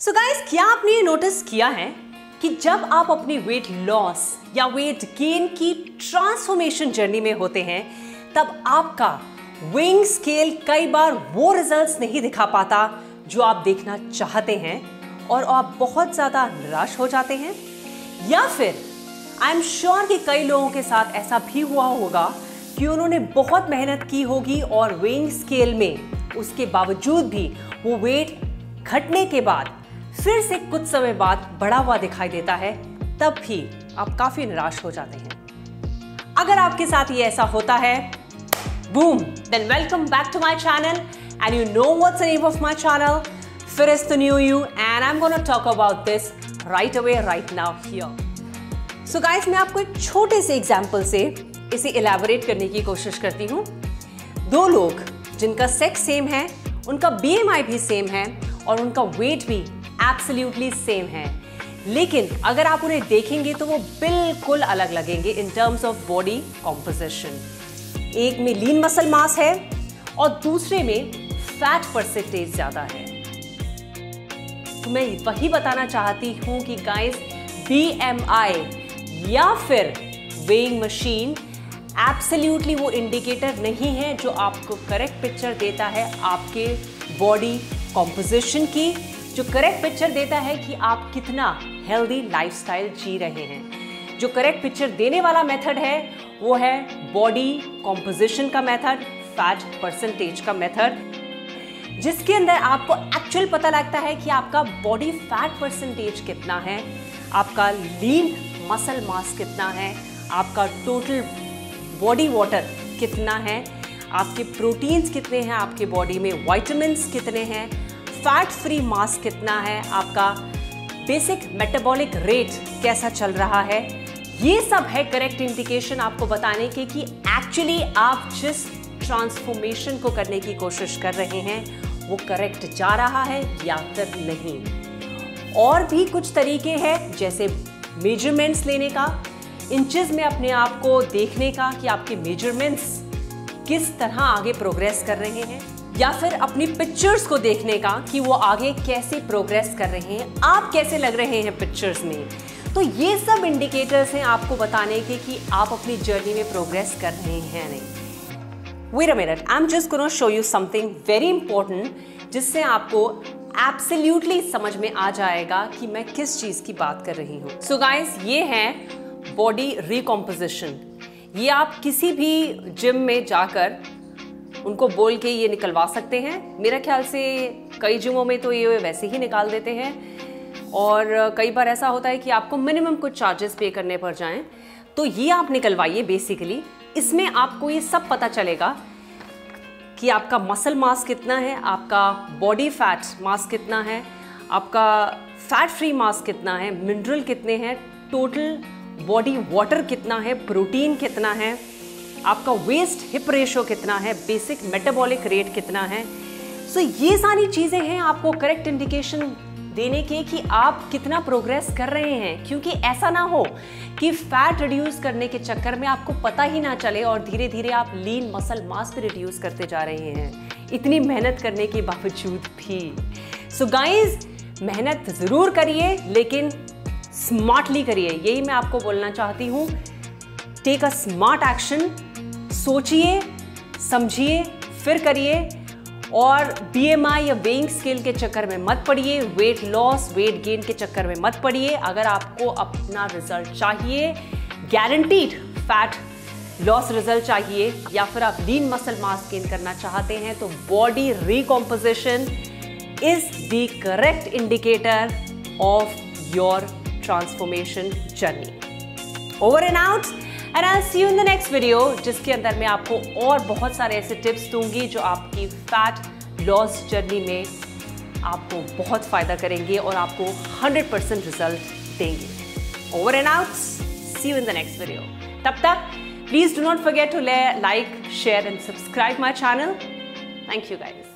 So guys क्या आपने ये नोटिस किया है कि जब आप अपनी वेट लॉस या वेट गेन की ट्रांसफॉर्मेशन जर्नी में होते हैं, तब आपका वेइंग स्केल कई बार वो रिजल्ट्स नहीं दिखा पाता जो आप देखना चाहते हैं और आप बहुत ज़्यादा निराश हो जाते हैं? या फिर आई एम श्योर कि कई लोगों के साथ ऐसा भी हुआ होगा कि उन्होंने बहुत मेहनत की होगी और वेइंग स्केल में उसके बावजूद भी वो वेट घटने के बाद फिर से कुछ समय बाद बढ़ा हुआ दिखाई देता है, तब भी आप काफ़ी निराश हो जाते हैं। अगर आपके साथ ये ऐसा होता है boom then welcome back to my channel and you know what's name of my channel फिर is new you and I am gonna talk about this right away right now here so guys मैं आपको एक छोटे से example से इसे elaborate करने की कोशिश करती हूँ। दो लोग जिनका सेक्स सेम है, उनका बीएमआई भी सेम है और उनका वेट भी एब्सोल्युटली सेम है. लेकिन अगर आप उन्हें देखेंगे तो वो बिल्कुल अलग लगेंगे in terms of body composition एक में लीन मसल मास है और दूसरे में फैट परसेंटेज ज़्यादा है. तो मैं वही बताना चाहती हूँ कि गाइस बीएमआई या फिर वेइंग मशीन एब्सोल्युटली वो इंडिकेटर नहीं है जो आपको करेक्ट पिक्चर देता है आपके बॉडी कॉम्पोजिशन की जो करेक्ट पिक्चर देता है कि आप कितना हेल्दी लाइफस्टाइल जी रहे हैं। जो करेक्ट पिक्चर देने वाला मेथड है, वो है बॉडी कॉम्पोजिशन का मेथड फैट परसेंटेज का मेथड जिसके अंदर आपको एक्चुअल पता लगता है कि आपका बॉडी फैट परसेंटेज कितना है, आपका लीन मसल मास कितना है, आपका टोटल बॉडी वाटर कितना है, आपके प्रोटीन्स कितने हैं, आपके बॉडी में वाइटामिन कितने हैं फैट फ्री मास कितना है, आपका बेसिक मेटाबॉलिक रेट कैसा चल रहा है, ये सब है करेक्ट इंडिकेशन आपको बताने के कि एक्चुअली आप जिस ट्रांसफॉर्मेशन को करने की कोशिश कर रहे हैं, वो करेक्ट जा रहा है या फिर नहीं। और भी कुछ तरीके हैं, जैसे मेजरमेंट्स लेने का इंचेस में अपने आप को देखने का कि आपके मेजरमेंट्स किस तरह आगे प्रोग्रेस कर रहे हैं। या फिर अपनी पिक्चर्स को देखने का कि वो आगे कैसे प्रोग्रेस कर रहे हैं, आप कैसे लग रहे हैं पिक्चर्स में? तो ये सब इंडिकेटर्स हैं आपको बताने के कि आप अपनी जर्नी में प्रोग्रेस कर रहे हैं नहीं। Wait a I am just gonna show you something very important जिससे आपको एब्सोल्युटली समझ में आ जाएगा कि मैं किस चीज़ की बात कर रही हूँ। सो गाइस ये है बॉडी रिकॉम्पोजिशन ये आप किसी भी जिम में जाकर उनको बोल के ये निकलवा सकते हैं। मेरा ख्याल से कई जुमों में तो ये वैसे ही निकाल देते हैं। और कई बार ऐसा होता है कि आपको मिनिमम कुछ चार्जेस पे करने पड़ जाएँ। तो ये आप निकलवाइए बेसिकली इसमें आपको ये सब पता चलेगा कि आपका मसल मास कितना है, आपका बॉडी फैट मास कितना है, आपका फैट फ्री मास कितना है मिनरल कितने हैं टोटल बॉडी वाटर कितना है प्रोटीन कितना है। आपका वेस्ट हिप रेशो कितना है बेसिक मेटाबॉलिक रेट कितना है? सो so, ये सारी चीज़ें हैं आपको करेक्ट इंडिकेशन देने के कि आप कितना प्रोग्रेस कर रहे हैं। क्योंकि ऐसा ना हो कि फैट रिड्यूस करने के चक्कर में आपको पता ही ना चले और धीरे धीरे आप लीन मसल मास पे रिड्यूस करते जा रहे हैं। इतनी मेहनत करने के बावजूद भी। सो so गाइस मेहनत ज़रूर करिए लेकिन स्मार्टली करिए। यही मैं आपको बोलना चाहती हूँ। टेक अ स्मार्ट एक्शन सोचिए, समझिए, फिर करिए और बीएमआई या वेइंग स्केल के चक्कर में मत पड़िए वेट लॉस वेट गेन के चक्कर में मत पड़िए। अगर आपको अपना रिज़ल्ट चाहिए गारंटीड फैट लॉस रिज़ल्ट चाहिए या फिर आप लीन मसल मास गेन करना चाहते हैं तो body recomposition is the correct indicator of your transformation journey over and out and I see you in the next video जिसके अंदर मैं आपको और बहुत सारे ऐसे टिप्स दूँगी जो आपकी फैट लॉस जर्नी में आपको बहुत फ़ायदा करेंगे और आपको 100% परसेंट रिज़ल्ट देंगे। Over and out see you in the next video तब तक please do not forget to like share and subscribe my channel thank you guys